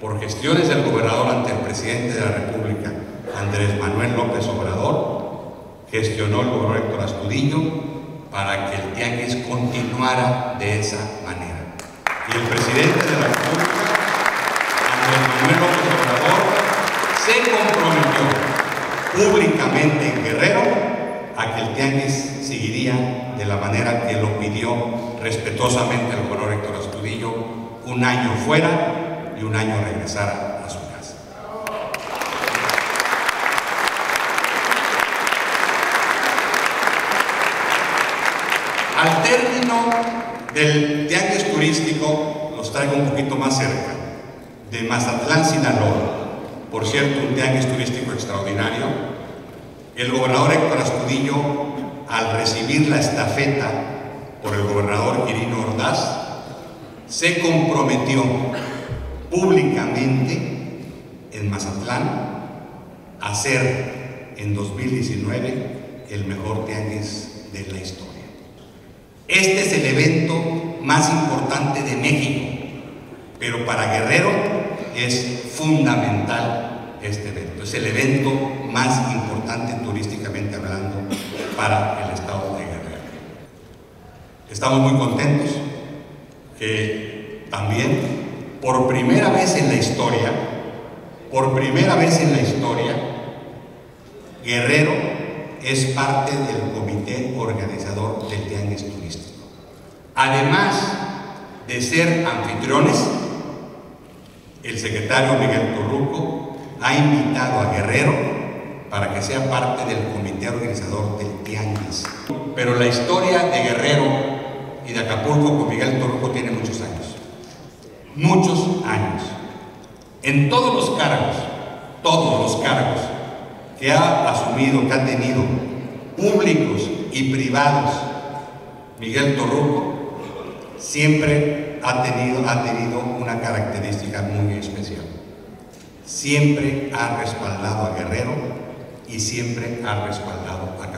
por gestiones del gobernador ante el presidente de la República, Andrés Manuel López Obrador, gestionó el gobernador Héctor Astudillo para que el tianguis continuara de esa manera. Y el presidente de la República, Andrés Manuel López Obrador, se comprometió públicamente en Guerrero a que el tianguis seguiría de la manera que lo pidió respetuosamente el gobernador Héctor Astudillo, un año fuera y un año regresara a su casa. Al término del tianguis turístico, los traigo un poquito más cerca, de Mazatlán, Sinaloa, por cierto, un tianguis turístico extraordinario, el gobernador Héctor Astudillo, al recibir la estafeta por el gobernador Quirino Ordaz, se comprometió públicamente en Mazatlán a ser en 2019 el mejor tianguis de la historia. Este es el evento más importante de México, pero para Guerrero es fundamental este evento. Es el evento más importante turísticamente hablando para el estado de Guerrero. Estamos muy contentos que también por primera vez en la historia, por primera vez en la historia, Guerrero es parte del comité organizador del Tianguis Turístico. Además de ser anfitriones, el secretario Miguel Torruco ha invitado a Guerrero para que sea parte del comité organizador del Tianguis. Pero la historia de Guerrero y de Acapulco con Miguel Torruco tiene muchos años. Muchos años. En todos los cargos, todos los cargos que ha asumido, que ha tenido, públicos y privados, Miguel Torruco, siempre ha tenido, ha tenido una característica muy especial. Siempre ha respaldado a Guerrero y siempre ha respaldado a